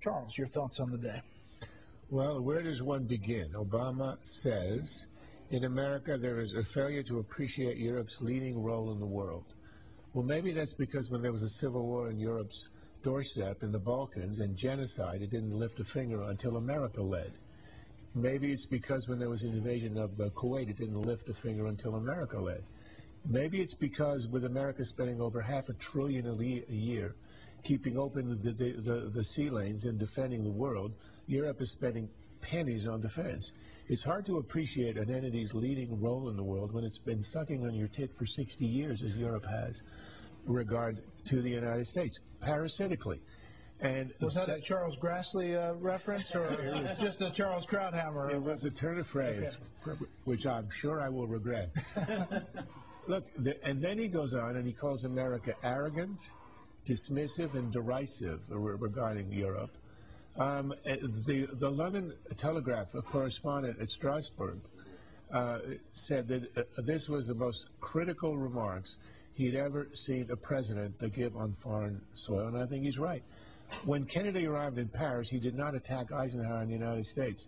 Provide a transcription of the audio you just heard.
Charles, your thoughts on the day? Well, where does one begin? Obama says in America there is a failure to appreciate Europe's leading role in the world. Well, maybe that's because when there was a civil war in Europe's doorstep in the Balkans and genocide, it didn't lift a finger until America led. Maybe it's because when there was an invasion of uh, Kuwait, it didn't lift a finger until America led. Maybe it's because with America spending over half a trillion a, a year keeping open the, the, the, the, sea lanes and defending the world, Europe is spending pennies on defense. It's hard to appreciate an entity's leading role in the world when it's been sucking on your tit for 60 years, as Europe has, regard to the United States, parasitically. And was that, that a Charles Grassley uh, reference, or just a Charles Krauthammer? It was a turn of phrase, okay. which I'm sure I will regret. Look, the, and then he goes on and he calls America arrogant, dismissive, and derisive regarding Europe. Um, the, the London Telegraph, correspondent at Strasbourg, uh, said that uh, this was the most critical remarks he'd ever seen a president to give on foreign soil, and I think he's right. When Kennedy arrived in Paris, he did not attack Eisenhower in the United States.